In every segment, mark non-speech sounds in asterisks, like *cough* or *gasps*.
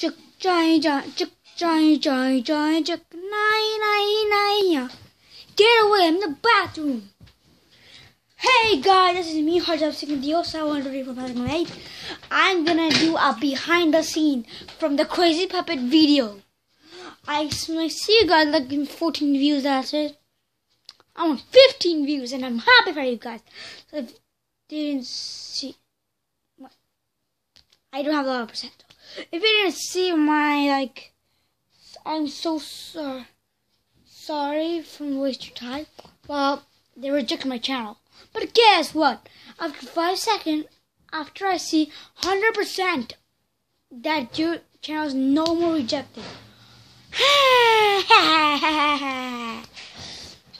Chick, Johnny, Johnny, Chick, Johnny, Johnny, Johnny, Chick, nine, nine, nine. Get away! I'm in the bathroom. Hey guys, this is me, Hard Job Second Deal, 700 from Patrick 8. I'm gonna do a behind the scene from the Crazy Puppet video. I see you guys like 14 views, that's it. I want 15 views and I'm happy for you guys. So if didn't see, I don't have a lot of percent. If you didn't see my, like, I'm so sorry. Sorry for wasting time. Well, they rejected my channel. But guess what? After 5 seconds, after I see 100% that your channel is no more rejected. *laughs*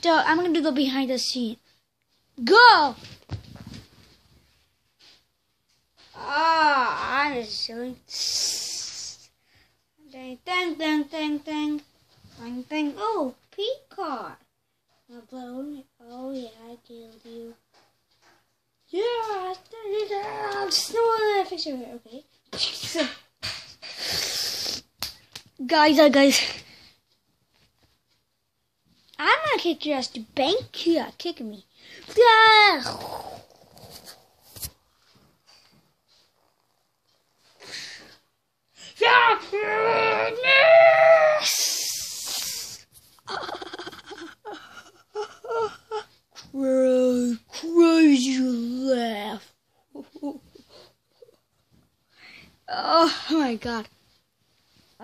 so I'm gonna do the behind the scene. Go! I'm just silly. Dang, dang, dang, dang, dang, dang, dang. Oh, peacock. Oh yeah, I killed you. Yeah, just no fix it. Okay. guys, uh, guys. I'm gonna kick your ass to bank. Yeah, kick me. Yeah. Crazy, crazy laugh. Oh my god.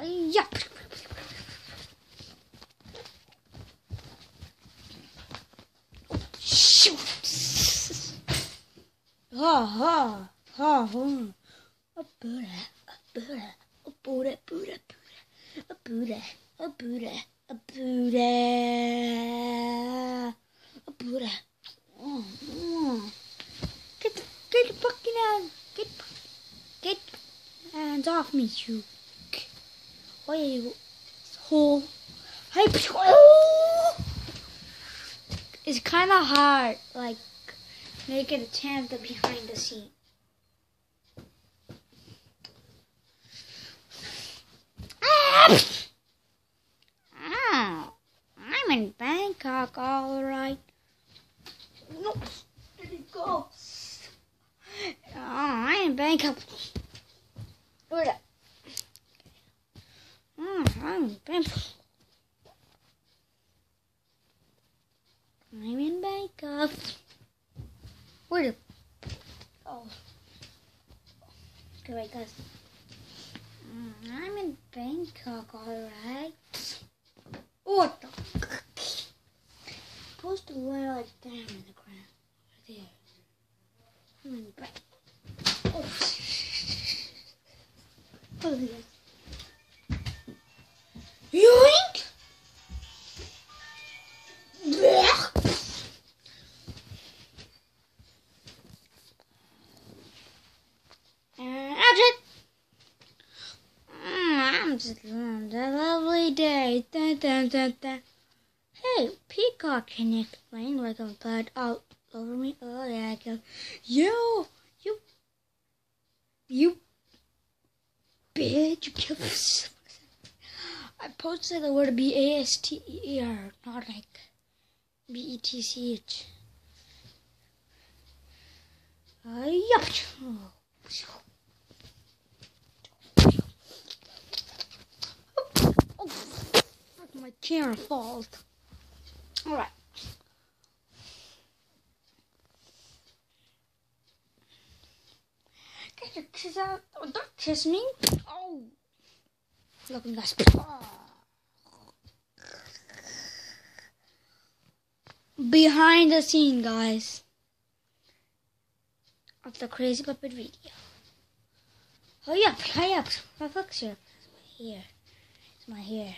Yep. Shoot. Ha ha ha ha. A Buddha, a Buddha, a Buddha, Buddha, Buddha, a Buddha, a Buddha, a Buddha, a Buddha. Oh, oh. Get get the fucking get, get hands off me, you. You hole. Hey, oh! It's kind of hard, like making a chance the behind the scene. Oh, I'm in Bangkok, all right. No, let it go. Oh, I'm in Bangkok. Where that? Oh, I'm in Bangkok. I'm in Bangkok. Where the? Oh. Okay, wait, guys. Mm, I'm in Bangkok, alright. What the? Supposed to wear like down in the ground. Right there. I'm in Bangkok. Oh. Look at this. Yoink! Blech. And that's it. Mm, Uh, mm, I'm just on a lovely day. Hey, Peacock can you explain like a blood all over me? Oh yeah, I go. Yo, you, you, You killed me. I posted the word B A S T E R, not like B E T C H. Uh. Oh. My camera falls. Alright. Get your kiss out. Don't kiss me. Oh. Look that. Behind the scene, guys, of the Crazy Puppet video. Hurry up, hurry up. My foot's here. Here. It's my hair.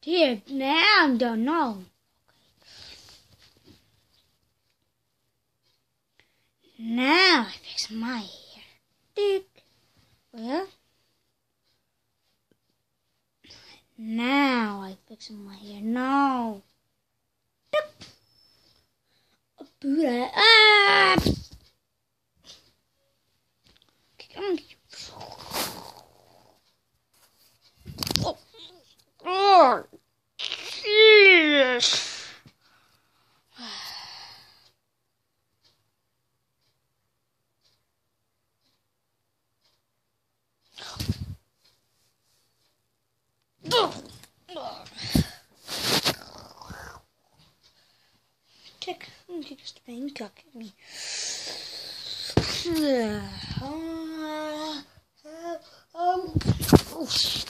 Here, now I'm done. No. Now I fix my hair. Dick. Well. Now I fix my hair. No. A Buddha. Ah! Oh. Just playing cock at me. Um, oh, shit.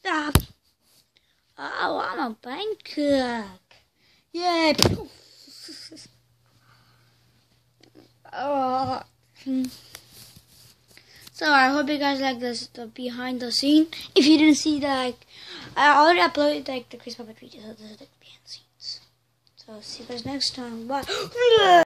Stop. Oh, I'm a Bangkok. Yay. Oh. *laughs* So I hope you guys like this the behind the scene. If you didn't see that, like, I already uploaded like the Chris Puppet video, so this is the behind scenes. So see you guys next time. Bye. *gasps* *laughs*